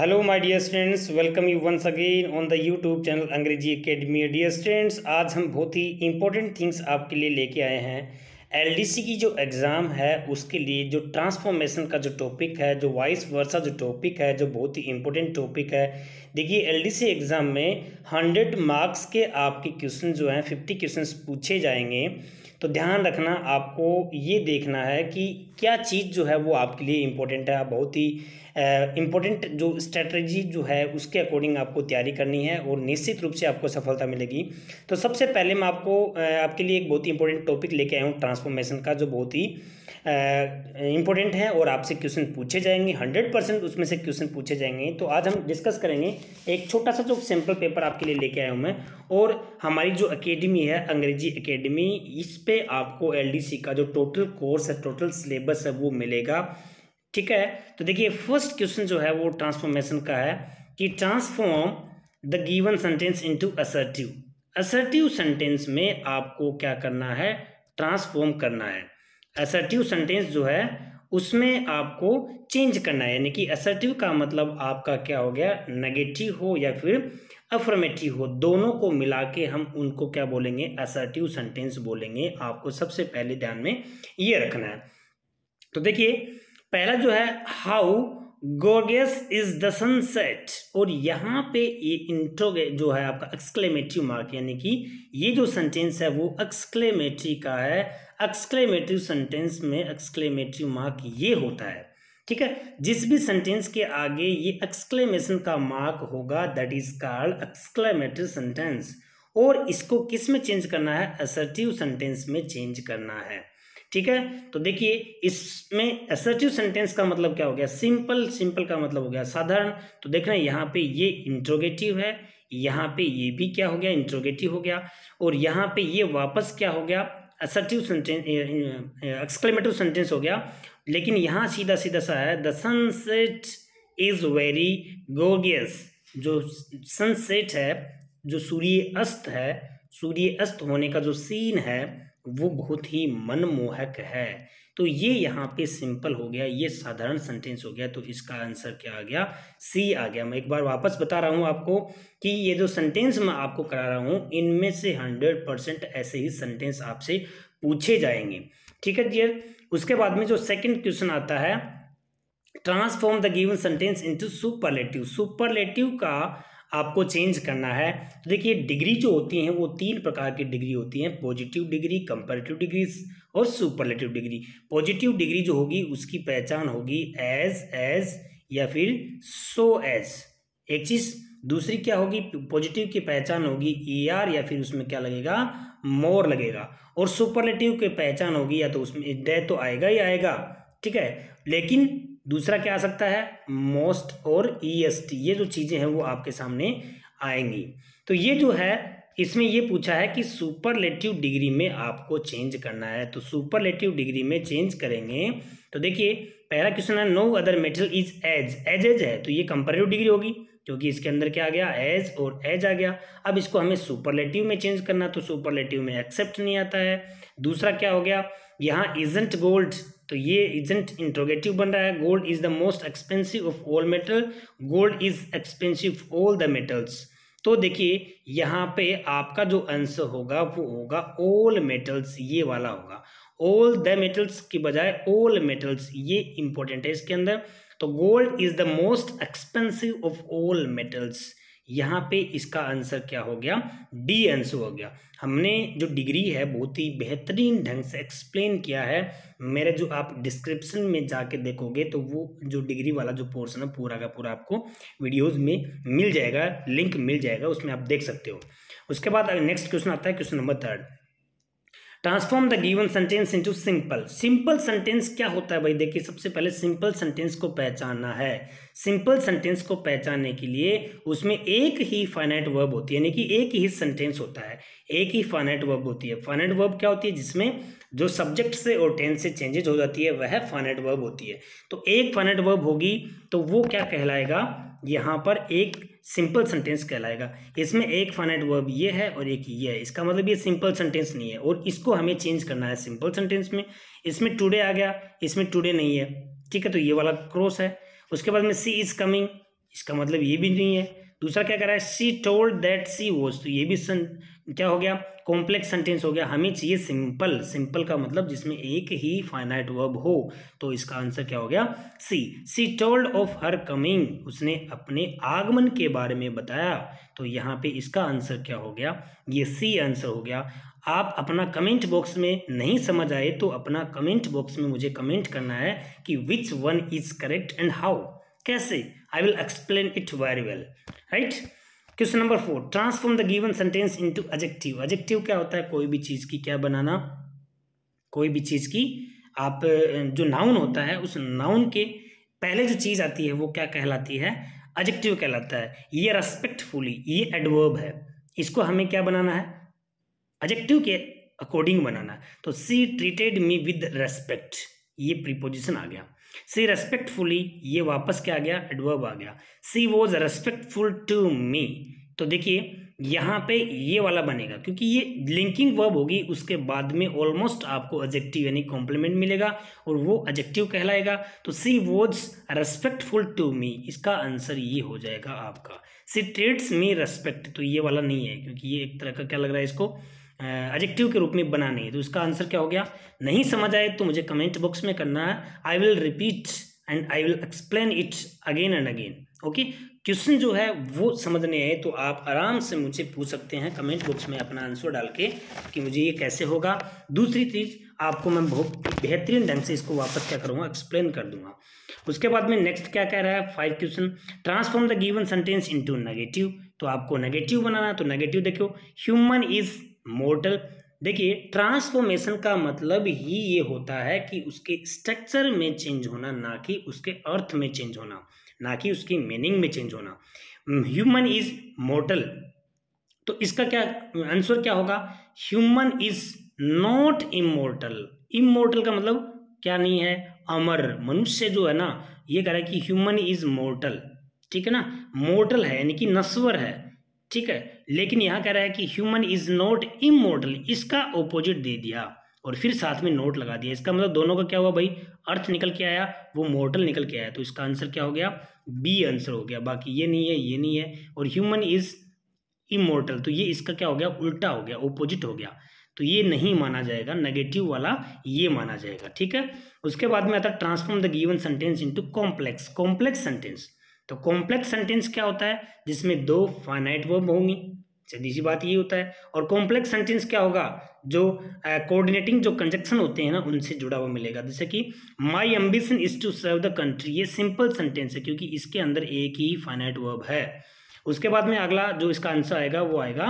Hello my dear students welcome you once again on the YouTube channel Angrezi Academy dear students आज हम बहुत ही important things आपके लिए लेके आए हैं। एलडीसी की जो एग्ज़ाम है, उसके लिए जो ट्रांसफॉर्मेशन का जो टॉपिक है, जो वाइस वर्सा जो टॉपिक है, जो बहुत ही इंपॉर्टेंट टॉपिक है। देखिए एलडीसी एग्ज़ाम में हंड्रेड मार्क्स के आपके क्वेश्चन जो हैं फिफ्टी क्वेश्चन पूछे जाएँगे। तो ध्यान रखना, आपको ये देखना है कि क्या चीज़ जो है वो आपके लिए इम्पोर्टेंट है। बहुत ही इम्पोर्टेंट जो स्ट्रेटजी जो है, उसके अकॉर्डिंग आपको तैयारी करनी है और निश्चित रूप से आपको सफलता मिलेगी। तो सबसे पहले मैं आपको आपके लिए एक बहुत ही इंपॉर्टेंट टॉपिक लेके आया हूँ ट्रांसफॉर्मेशन का, जो बहुत ही इम्पोर्टेंट है और आपसे क्वेश्चन पूछे जाएँगे। हंड्रेड परसेंट उसमें से क्वेश्चन पूछे जाएँगे। तो आज हम डिस्कस करेंगे एक छोटा सा जो सैंपल पेपर आपके लिए लेके आया हूँ मैं और हमारी जो अकेडमी है, अंग्रेज़ी अकेडमी इस पर आपको एलडीसी का जो टोटल कोर्स है टोटल सिलेबस है, वो मिलेगा। ठीक है? तो देखिए फ़र्स्ट क्वेश्चन जो है वो ट्रांसफॉर्मेशन का है कि transform the given sentence into assertive assertive sentence में आपको क्या करना है? ट्रांसफॉर्म करना है। असर्टिव सेंटेंस जो है, उसमें आपको चेंज करना है। यानी कि असर्टिव का मतलब आपका क्या हो गया? नेगेटिव हो या फिर अफर्मेटिव हो। दोनों को मिला के हम उनको क्या बोलेंगे? असर्टिव सेंटेंस बोलेंगे। आपको सबसे पहले ध्यान में ये रखना है। तो देखिए, पहला जो है how gorgeous is the sunset और यहाँ पे ये इंट्रोगे जो है आपका एक्सक्लेमेटिव मार्क यानी कि ये जो सेंटेंस है, वो एक्सक्लेमेटरी का है। एक्सक्लेमेटिव सेंटेंस में एक्सक्लेमेटिव मार्क ये होता है, ठीक है? जिस भी सेंटेंस के आगे ये एक्सक्लेमेशन का मार्क होगा that is called exclamative sentence और इसको किसमें चेंज करना है? असर्टिव सेंटेंस में चेंज करना है, ठीक है? तो देखिए, इसमें असर्टिव सेंटेंस का मतलब क्या हो गया? सिंपल सिंपल का मतलब हो गया साधारण. तो देख रहे यहाँ पे ये इंट्रोगेटिव है, यहाँ पे ये भी क्या हो गया? इंट्रोगेटिव हो गया. और यहाँ पे ये वापस क्या हो गया? असर्टिव सेंटेंस एक्सक्लेमेटिव सेंटेंस हो गया। लेकिन यहाँ सीधा सीधा सा है the sunset is very gorgeous जो सनसेट है, जो सूर्य अस्त है सूर्य अस्त होने का जो सीन है वो बहुत ही मनमोहक है। तो ये यहाँ पे सिंपल हो गया, ये साधारण सेंटेंस हो गया तो इसका आंसर क्या आ गया? सी आ गया। मैं एक बार वापस बता रहा हूँ आपको कि ये जो सेंटेंस मैं आपको करा रहा हूँ, इनमें से हंड्रेड परसेंट ऐसे ही सेंटेंस आपसे पूछे जाएँगे। ठीक है डियर उसके बाद में जो सेकेंड क्वेश्चन आता है transform the given sentence into superlative superlative का आपको चेंज करना है। तो देखिए डिग्री जो होती हैं, वो तीन प्रकार की डिग्री होती हैं। पॉजिटिव डिग्री कंपेरेटिव डिग्री और सुपरलेटिव डिग्री पॉजिटिव डिग्री जो होगी, उसकी पहचान होगी एज एज या फिर सो एज एक चीज़, दूसरी क्या होगी पॉजिटिव की पहचान होगी ई e आर या फिर उसमें क्या लगेगा मोर लगेगा। और सुपरलेटिव की पहचान होगी, या तो उसमें डे तो आएगा ही आएगा, ठीक है? लेकिन दूसरा क्या आ सकता है? मोस्ट और ई एस टी ये जो चीज़ें हैं वो आपके सामने आएँगी। तो ये जो है, इसमें ये पूछा है कि सुपरलेटिव डिग्री में आपको चेंज करना है। तो सुपरलेटिव डिग्री में चेंज करेंगे तो देखिए, पहला क्वेश्चन है no other metal is as as as है तो ये कंपेरेटिव डिग्री होगी, क्योंकि इसके अंदर क्या आ गया? एज और एज आ गया। अब इसको हमें सुपरलेटिव में चेंज करना तो सुपरलेटिव में एक्सेप्ट नहीं आता है। दूसरा क्या हो गया? यहाँ इजेंट गोल्ड तो ये इजेंट इंट्रोगेटिव बन रहा है। Gold is the most expensive of all metal gold is expensive all the metals तो देखिए, यहाँ पे आपका जो आंसर होगा, वो होगा ऑल मेटल्स ये वाला होगा। ऑल द मेटल्स की बजाय ऑल मेटल्स ये इंपॉर्टेंट है इसके अंदर। तो gold is the most expensive of all metals यहाँ पे इसका आंसर क्या हो गया? डी आंसर हो गया। हमने जो डिग्री है, बहुत ही बेहतरीन ढंग से एक्सप्लेन किया है। मेरे जो आप डिस्क्रिप्शन में जाके देखोगे तो वो जो डिग्री वाला जो पोर्सन है, पूरा का पूरा आपको वीडियोस में मिल जाएगा लिंक मिल जाएगा, उसमें आप देख सकते हो। उसके बाद नेक्स्ट क्वेश्चन आता है question number third transform the given sentence into simple simple sentence क्या होता है भाई? देखिए, सबसे पहले सिंपल सेंटेंस को पहचानना है। सिंपल सेंटेंस को पहचानने के लिए उसमें एक ही फाइनाइट वर्ब होती है, यानी कि एक ही सेंटेंस होता है। एक ही फाइनाइट वर्ब होती है। फाइनाइट वर्ब क्या होती है? जिसमें जो सब्जेक्ट से और टेंस से चेंजेज हो जाती है, वह फाइनाइट वर्ब होती है। तो एक फाइनाइट वर्ब होगी तो वो क्या कहलाएगा? यहाँ पर एक सिंपल सेंटेंस कहलाएगा। इसमें एक फाइनाइट वर्ब ये है और एक ये है। इसका मतलब ये सिंपल सेंटेंस नहीं है और इसको हमें चेंज करना है सिंपल सेंटेंस में। इसमें टुडे आ गया, इसमें टुडे नहीं है। ठीक है तो ये वाला क्रॉस है। उसके बाद में सी इज़ कमिंग इसका मतलब ये भी नहीं है। दूसरा क्या कर रहा है? She told that she was तो ये भी क्या हो गया? कॉम्प्लेक्स सेंटेंस हो गया। हमें चाहिए सिंपल सिंपल का मतलब जिसमें एक ही फाइनाइट वर्ब हो। तो इसका आंसर क्या हो गया? She she told of her coming उसने अपने आगमन के बारे में बताया। तो यहाँ पे इसका आंसर क्या हो गया? ये सी आंसर हो गया। आप अपना कमेंट बॉक्स में नहीं समझ आए तो अपना कमेंट बॉक्स में मुझे कमेंट करना है कि which one is correct and how कैसे? I will explain it very well right question number four transform the given sentence into adjective adjective क्या होता है? कोई भी चीज़ की क्या बनाना? कोई भी चीज़ की आप, जो नाउन होता है, उस नाउन के पहले जो चीज़ आती है, वो क्या कहलाती है? एडजेक्टिव कहलाता है। ये रेस्पेक्टफुली ये एडवर्ब है। इसको हमें क्या बनाना है? एडजेक्टिव के अकॉर्डिंग बनाना तो she treated me with respect ये प्रीपोजिशन आ गया। सी रेस्पेक्टफुली ये वापस क्या आ गया? एडवर्ब आ गया। She was respectful to me तो देखिए, यहाँ पे ये वाला बनेगा, क्योंकि ये लिंकिंग वर्ब होगी, उसके बाद में ऑलमोस्ट आपको एजेक्टिव यानी कॉम्प्लीमेंट मिलेगा और वो एजेक्टिव कहलाएगा। तो she was respectful to me इसका आंसर ये हो जाएगा आपका। सी ट्रेड्स मी रेस्पेक्ट तो ये वाला नहीं है, क्योंकि ये एक तरह का क्या लग रहा है इसको? एडजेक्टिव के रूप में बना नहीं है। तो इसका आंसर क्या हो गया? नहीं समझ आए तो मुझे कमेंट बॉक्स में करना है। I will repeat and I will explain it again and again okay question जो है, वो समझने आए तो आप आराम से मुझे पूछ सकते हैं कमेंट बॉक्स में अपना आंसर डाल के कि मुझे ये कैसे होगा। दूसरी चीज़, आपको मैं बहुत बेहतरीन ढंग से इसको वापस क्या करूँगा? एक्सप्लेन कर दूँगा। उसके बाद में नेक्स्ट क्या कह रहा है? Five question transform the given sentence into negative तो आपको नेगेटिव बनाना है तो नेगेटिव देखो ह्यूमन इज़ मोर्टल देखिए ट्रांसफॉर्मेशन का मतलब ही ये होता है कि उसके स्ट्रक्चर में चेंज होना, ना कि उसके अर्थ में चेंज होना, ना कि उसकी मीनिंग में चेंज होना। ह्यूमन इज़ मोर्टल तो इसका क्या आंसर क्या होगा? Human is not immortal immortal का मतलब क्या नहीं है? अमर, मनुष्य जो है ना, ये कह रहा है कि ह्यूमन इज़ मोर्टल ठीक है ना? मोर्टल है, यानी कि नस्वर है। ठीक है? लेकिन यहाँ कह रहा है कि ह्यूमन इज़ नॉट इमोर्टल इसका ऑपोजिट दे दिया और फिर साथ में नोट लगा दिया। इसका मतलब दोनों का क्या हुआ भाई? अर्थ निकल के आया, वो मोर्टल निकल के आया। तो इसका आंसर क्या हो गया? बी आंसर हो गया। बाकी ये नहीं है, ये नहीं है। और ह्यूमन इज़ इमोर्टल तो ये इसका क्या हो गया? उल्टा हो गया ओपोजिट हो गया। तो ये नहीं माना जाएगा नेगेटिव वाला ये माना जाएगा, ठीक है? उसके बाद में आता transform the given sentence into complex complex sentence तो कॉम्प्लेक्स सेंटेंस क्या होता है? जिसमें दो फाइनाइट वर्ब होंगी। सीधी सी बात ये होता है। और कॉम्प्लेक्स सेंटेंस क्या होगा? जो कोऑर्डिनेटिंग uh, जो कंजक्शन होते हैं ना उनसे जुड़ा हुआ मिलेगा। जैसे कि my ambition is to serve the country ये सिंपल सेंटेंस है क्योंकि इसके अंदर एक ही फाइनाइट वर्ब है। उसके बाद में अगला जो इसका आंसर आएगा वो आएगा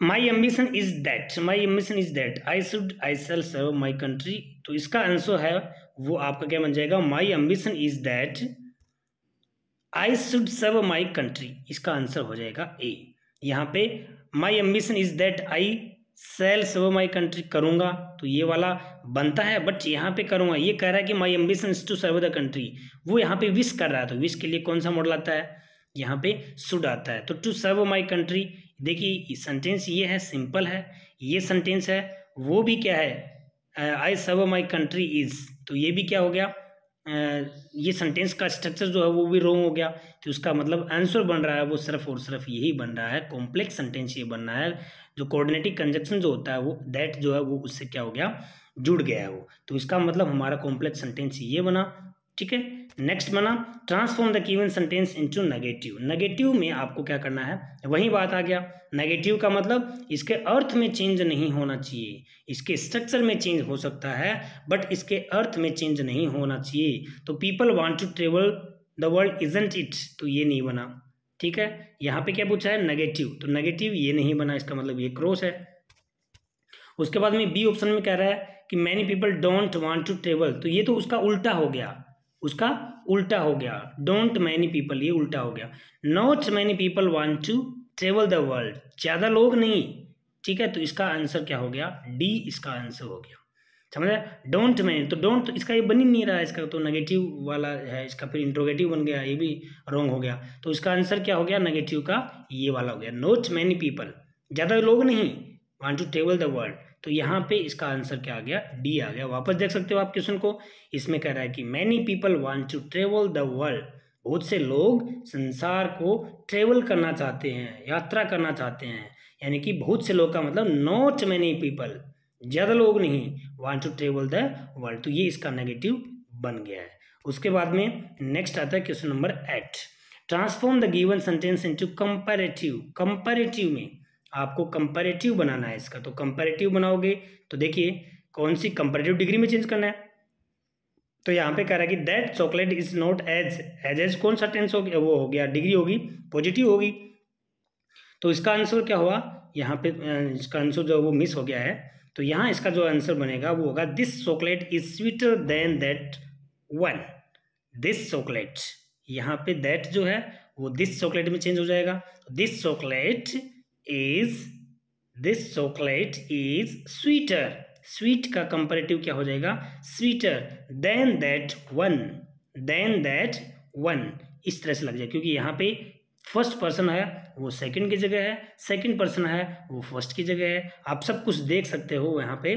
my ambition is that my ambition is that I should I shall serve my country तो इसका आंसर है वो आपका क्या बन जाएगा? My ambition is that I should serve my country इसका आंसर हो जाएगा ए यहाँ पे my ambition is that I shall serve my country करूँगा। तो ये वाला बनता है बट यहाँ पे करूँगा। ये कह रहा है कि my ambition is to serve the country वो यहाँ पे विश कर रहा है तो विश के लिए कौन सा मॉडल आता है? यहाँ पे शुड आता है। तो टू सर्व माई कंट्री देखिए सेंटेंस ये है सिंपल है। ये सेंटेंस है, वो भी क्या है? आई सर्व माई कंट्री इज़ तो ये भी क्या हो गया? ये सेंटेंस का स्ट्रक्चर जो है वो भी रोंग हो गया। तो उसका मतलब आंसर बन रहा है, वो सिर्फ़ और सिर्फ़ यही बन रहा है। कॉम्प्लेक्स सेंटेंस ये बन रहा है। जो कोऑर्डिनेटिव कंजक्शन जो होता है वो दैट जो है वो उससे क्या हो गया? जुड़ गया है वो। तो इसका मतलब हमारा कॉम्प्लेक्स सेंटेंस ये बना। ठीक है? नेक्स्ट बना transform the given sentence into negative negative में आपको क्या करना है? वही बात आ गया। नेगेटिव का मतलब इसके अर्थ में चेंज नहीं होना चाहिए। इसके स्ट्रक्चर में चेंज हो सकता है बट इसके अर्थ में चेंज नहीं होना चाहिए। तो people want to travel the world isn't it तो ये नहीं बना। ठीक है? यहाँ पे क्या पूछा है? नेगेटिव तो नेगेटिव ये नहीं बना, इसका मतलब ये क्रॉस है। उसके बाद में बी ऑप्शन में कह रहा है कि many people don't want to travel तो ये तो उसका उल्टा हो गया। उसका उल्टा हो गया। डोंट मैनी पीपल ये उल्टा हो गया। Not many people want to travel the world ज़्यादा लोग नहीं। ठीक है तो इसका आंसर क्या हो गया? डी इसका आंसर हो गया। समझ? रहे डोंट मैनी तो डोंट तो इसका ये बन ही नहीं रहा है, इसका तो नेगेटिव वाला है, इसका फिर इंट्रोगेटिव बन गया, ये भी रॉन्ग हो गया। तो इसका आंसर क्या हो गया? नेगेटिव का ये वाला हो गया। नोट मैनी पीपल ज़्यादा लोग नहीं। Want to travel the world तो यहाँ पे इसका आंसर क्या आ गया? डी आ गया। वापस देख सकते हो आप क्वेश्चन को। इसमें कह रहा है कि many people want to travel the world बहुत से लोग संसार को ट्रेवल करना चाहते हैं, यात्रा करना चाहते हैं। यानी कि बहुत से लोग का मतलब नॉट मैनी पीपल ज़्यादा लोग नहीं want to travel the world तो ये इसका नेगेटिव बन गया है। उसके बाद में नेक्स्ट आता है question number eight transform the given sentence into comparative comparative में आपको कंपेरेटिव बनाना है इसका। तो कंपेरेटिव बनाओगे तो देखिए कौन सी कंपेरेटिव डिग्री में चेंज करना है। तो यहाँ पे कह रहा है कि that chocolate is not as as as कौन सा टेंस हो गया, वो हो गया डिग्री होगी पॉजिटिव होगी। तो इसका आंसर क्या हुआ? यहाँ पे इसका आंसर जो वो मिस हो गया है। तो यहाँ इसका जो आंसर बनेगा वो होगा this chocolate is sweeter than that one this chocolate यहाँ पे दैट जो है वो दिस चॉकलेट में चेंज हो जाएगा। This chocolate is this chocolate is sweeter sweet का कंपेरेटिव क्या हो जाएगा? Sweeter than that one than that one इस तरह से लग जाए क्योंकि यहाँ पे फ़र्स्ट पर्सन है वो सेकंड की जगह है सेकंड पर्सन है वो फ़र्स्ट की जगह है। आप सब कुछ देख सकते हो यहाँ पे।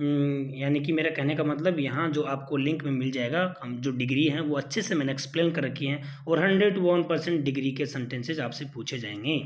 हम्म, यानी कि मेरा कहने का मतलब यहाँ जो आपको लिंक में मिल जाएगा हम जो डिग्री हैं वो अच्छे से मैंने एक्सप्लेन कर रखी हैं और हंड्रेड वन परसेंट डिग्री के सेंटेंसेज आपसे पूछे जाएँगे।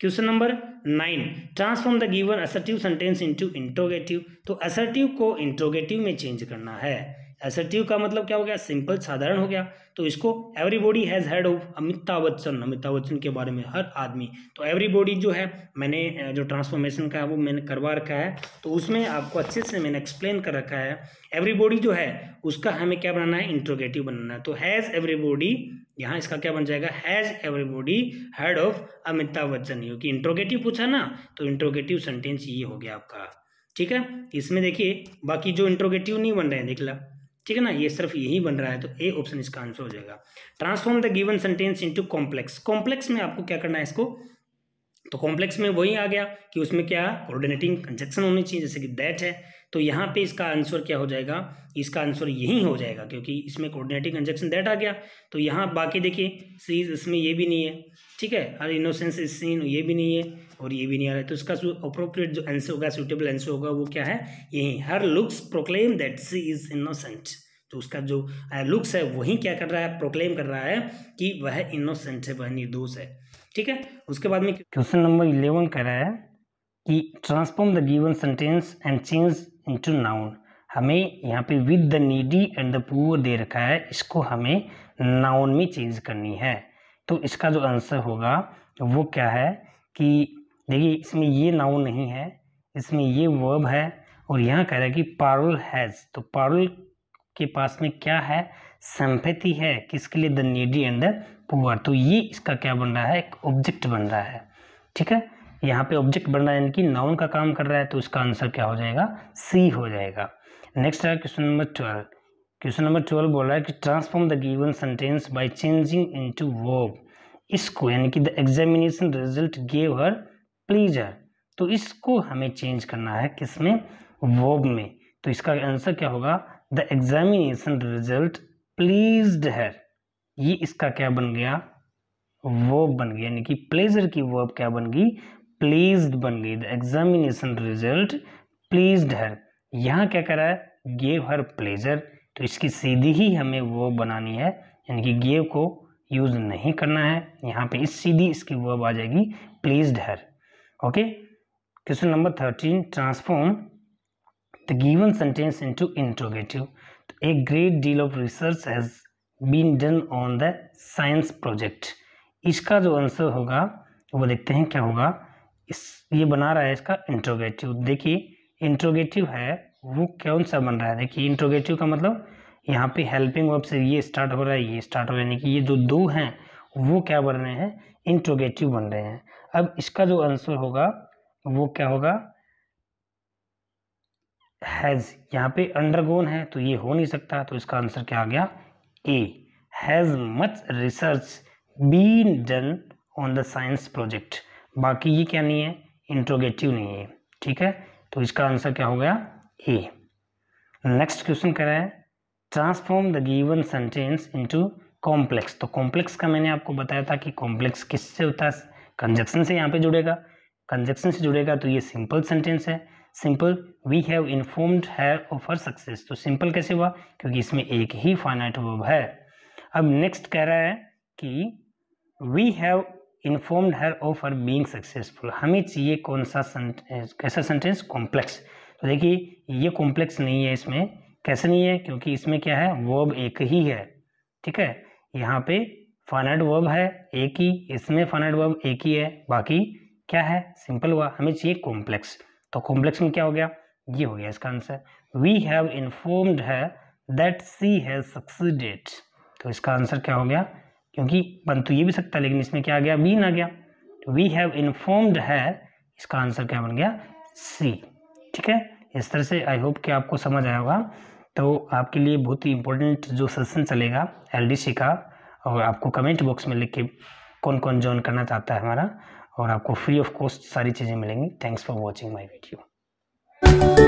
Question number nine transform the given assertive sentence into interrogative तो असर्टिव को इंट्रोगेटिव में चेंज करना है। असर्टिव का मतलब क्या हो गया? सिंपल साधारण हो गया। तो इसको everybody has heard of Amitabh Bachchan. Amitabh Bachchan के बारे में हर आदमी। तो एवरीबॉडी जो है, मैंने जो ट्रांसफॉर्मेशन का है, वो मैंने करवा रखा है। तो उसमें आपको अच्छे से मैंने एक्सप्लेन कर रखा है। एवरीबॉडी जो है, उसका हमें क्या बनाना है? इंट्रोगेटिव बनाना है। तो हैज़ एवरीबॉडी यहाँ इसका क्या बन जाएगा? Has everybody heard of Amitabh Bachchan? क्योंकि इंट्रोगेटिव पूछा ना तो इंट्रोगेटिव सेंटेंस ये हो गया आपका। ठीक है? इसमें देखिए, बाकी जो इंट्रोगेटिव नहीं बन रहे हैं, देख ला। ठीक है ना? ये सिर्फ़ यही बन रहा है तो ए ऑप्शन इसका आंसर हो जाएगा। Transform the given sentence into complex complex में आपको क्या करना है इसको? तो कॉम्प्लेक्स में वही आ गया कि उसमें क्या कोऑर्डिनेटिंग कंजक्शन होनी चाहिए, जैसे कि दैट है। तो यहाँ पे इसका आंसर क्या हो जाएगा? इसका आंसर यही हो जाएगा, क्योंकि इसमें कोऑर्डिनेटिंग कंजक्शन दैट आ गया। तो यहाँ बाकी देखिए सी इसमें ये भी नहीं है, ठीक है? हर इनोसेंस इस सीन ये भी नहीं है। और ये भी नहीं आ रहा है। तो इसका अप्रोप्रिएट जो आंसर होगा सुटेबल आंसर होगा, वो क्या है? यही her looks proclaim that she is innocent तो उसका जो लुक्स है, वही क्या कर रहा है? प्रोक्लेम कर रहा है कि वह इनोसेंट है, वह निर्दोष है। ठीक है? उसके बाद में क्वेश्चन नंबर इलेवन कह रहा है कि transform the given sentence and change into noun हमें यहाँ पे with the needy and the poor दे रखा है। इसको हमें नाउन में चेंज करनी है। तो इसका जो आंसर होगा, वो क्या है कि देखिए, इसमें ये नाउन नहीं है, इसमें ये वर्ब है और यहाँ कह रहा है कि पारुल हैज़ तो पारुल के पास में क्या है? संपत्ति है, किसके लिए? The needy and the poor तो ये इसका क्या बन रहा है? एक ऑब्जेक्ट बन रहा है, ठीक है? यहाँ पे ऑब्जेक्ट बन रहा है, यानी कि नाउन का काम कर रहा है तो इसका आंसर क्या हो जाएगा? सी हो जाएगा। नेक्स्ट है question number twelve question number twelve बोल रहा है कि transform the given sentence by changing into verb इसको, यानी कि the examination result gave her pleasure तो इसको हमें चेंज करना है किसमें? वर्ब में। तो इसका आंसर क्या होगा? द एग्जामिनेशन रिज़ल्ट प्लीज्ड है ये इसका क्या बन गया? वर्ब बन गया। यानी कि प्लेजर की वर्ब क्या बन गई? प्लीज्ड बन गई। The examination result pleased her यहाँ क्या करा है? गेव हर प्लेजर तो इसकी सीधी ही हमें वो बनानी है। यानी कि गेव को यूज़ नहीं करना है। यहाँ पे इस सीधी इसकी वर्ब आ जाएगी pleased her okay question number thirteen transform the given sentence into interrogative a great deal of research has been done on the science project. इसका जो आंसर होगा, वो देखते हैं क्या होगा। इस, ये बना रहा है इसका इंट्रोगेटिव देखिए इंट्रोगेटिव है, वो कौन सा बन रहा है? देखिए इंट्रोगेटिव का मतलब यहाँ पे हेल्पिंग वर्ब से ये स्टार्ट हो रहा है, ये स्टार्ट हो रहा है, यानी कि ये जो दो हैं, वो क्या बन रहे हैं? इंट्रोगेटिव बन रहे हैं। अब इसका जो आंसर होगा, वो क्या होगा? हैज़ यहाँ पे अंडरगोन है तो ये हो नहीं सकता तो इसका आंसर क्या आ गया? A has much research been done on the science project बाकी ये क्या नहीं है इंट्रोगेटिव नहीं है ठीक है? तो इसका आंसर क्या हो गया? ए नेक्स्ट क्वेश्चन कह रहा है transform the given sentence into complex तो कॉम्प्लेक्स का मैंने आपको बताया था कि कॉम्प्लेक्स किससे होता है? कंजक्शन से यहाँ पे जुड़ेगा। कंजक्शन से जुड़ेगा तो ये सिंपल सेंटेंस है। Simple we have informed her of her success तो सिंपल कैसे हुआ? क्योंकि इसमें एक ही फाइनाइट वर्ब है। अब नेक्स्ट कह रहा है कि we have informed her of her being successful हमें चाहिए कौन सा कैसा सेंटेंस कॉम्प्लेक्स तो देखिए, ये कॉम्प्लेक्स नहीं है इसमें। कैसे नहीं है? क्योंकि इसमें क्या है? वर्ब एक ही है। ठीक है? यहाँ पे फाइनाइट वर्ब है, एक ही, इसमें फाइनाइट वर्ब एक ही है, बाकी क्या है? सिंपल हुआ, हमें चाहिए कॉम्प्लेक्स। तो कॉम्प्लेक्स में क्या हो गया? ये हो गया इसका answer. We have informed her that she has succeeded तो इसका आंसर क्या हो गया? क्योंकि बन तो ये भी सकता है, लेकिन इसमें क्या आ गया? बीन आ गया। वी हैव इन्फॉर्म्ड है इसका आंसर क्या बन गया? सी ठीक है? इस तरह से आई होप कि आपको समझ आया होगा। तो आपके लिए बहुत ही इंपॉर्टेंट जो सेशन चलेगा एल डी सी का और आपको कमेंट बॉक्स में लिख के कौन कौन ज्वाइन करना चाहता है हमारा और आपको फ्री ऑफ़ कॉस्ट सारी चीज़ें मिलेंगी। Thanks for watching my video